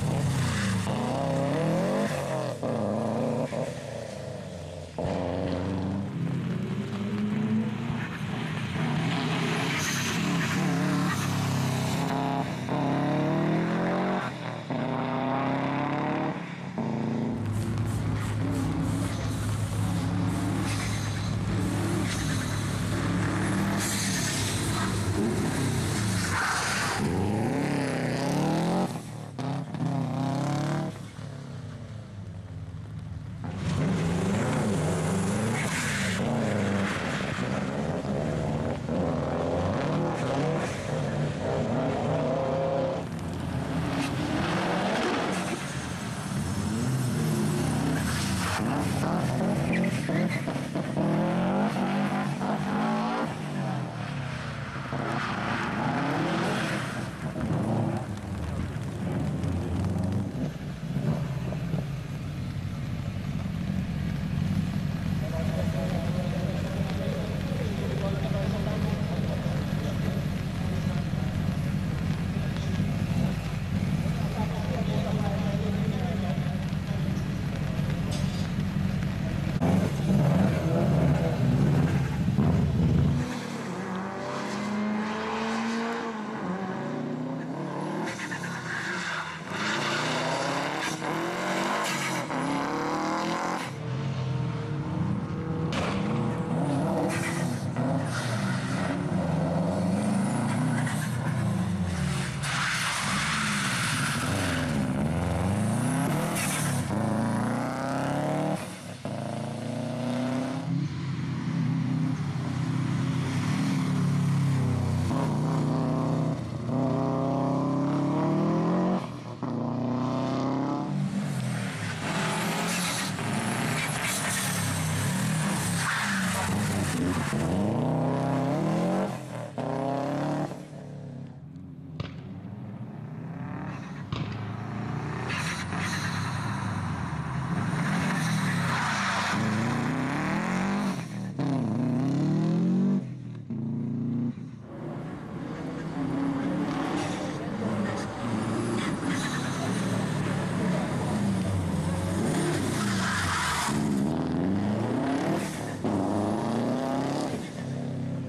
powerful.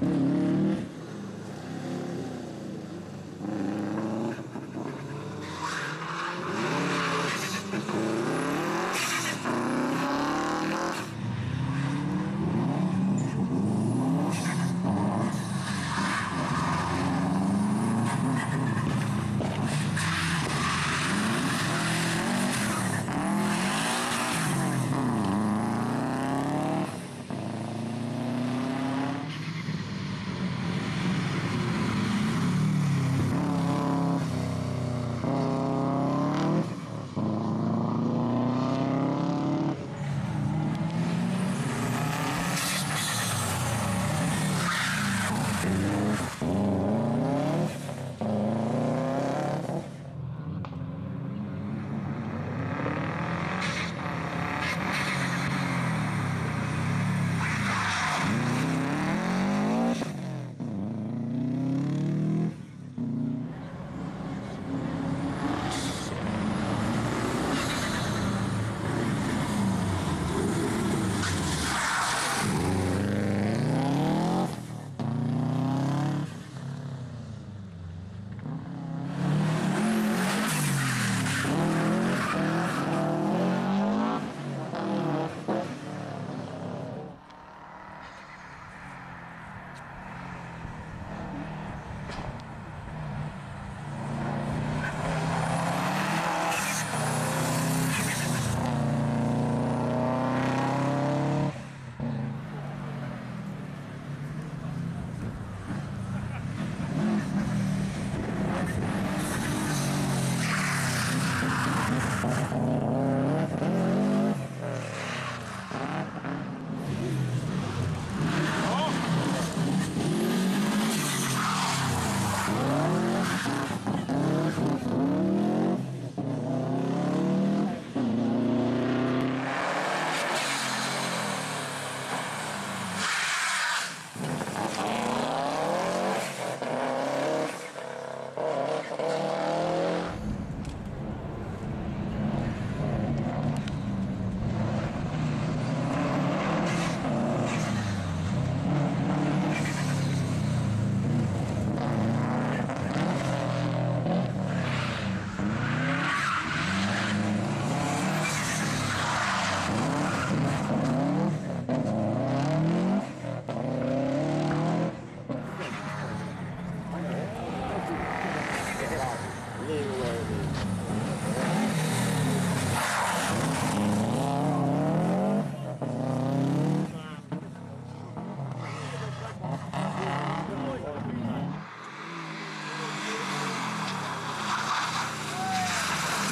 Mm-hmm.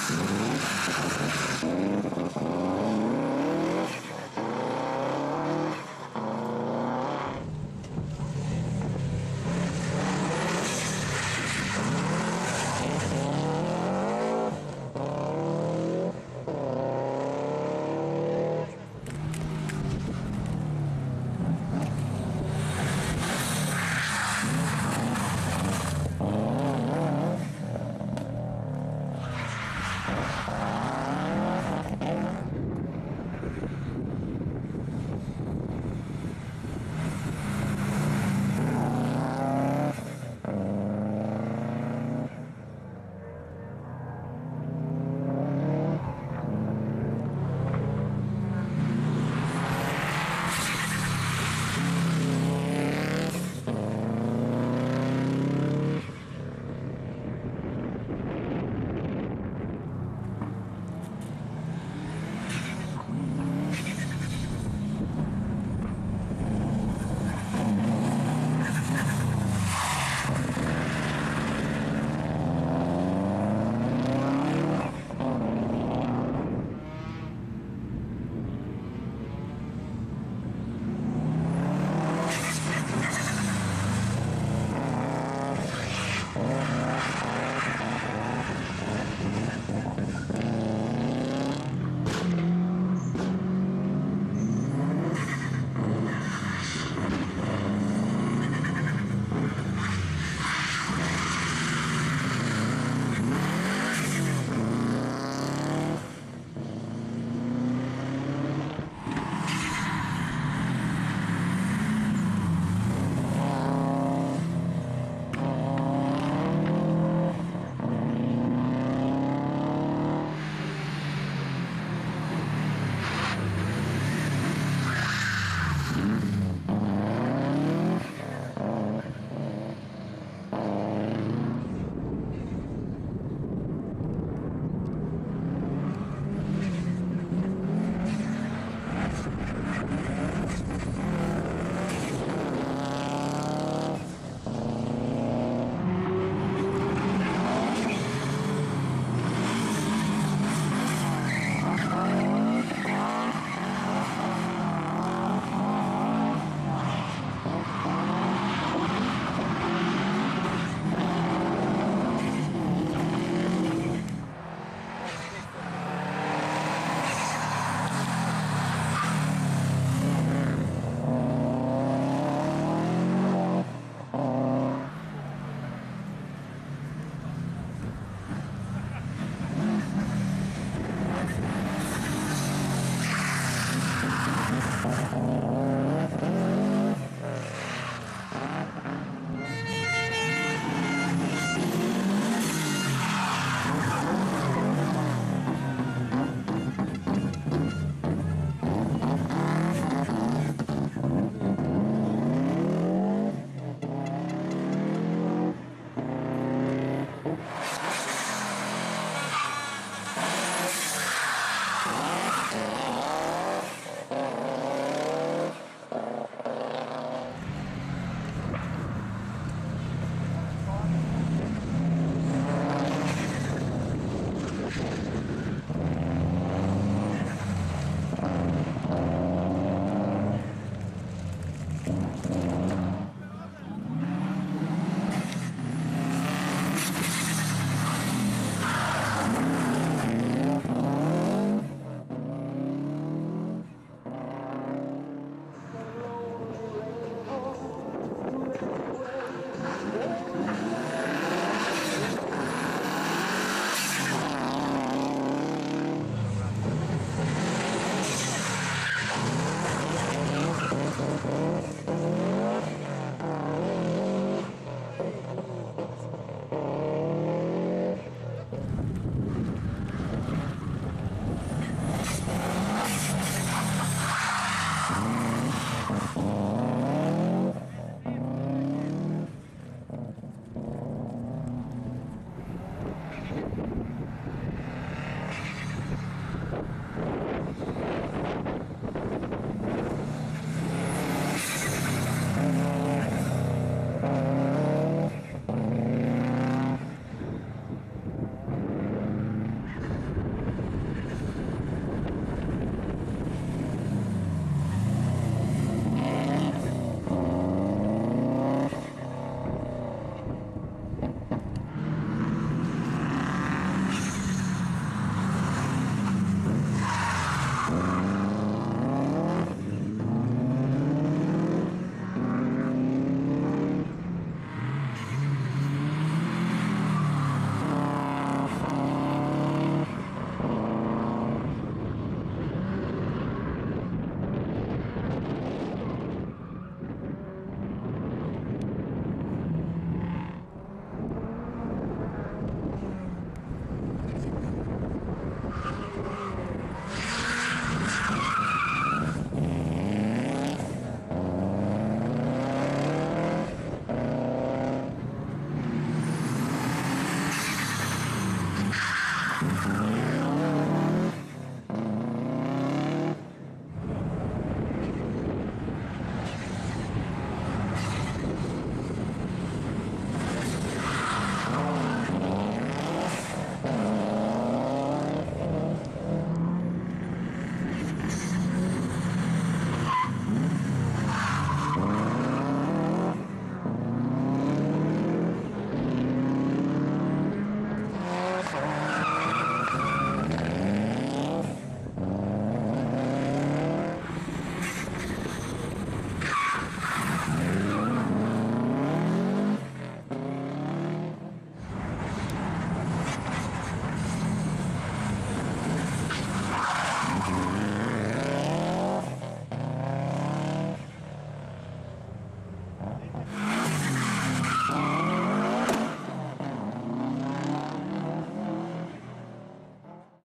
Oh, my God.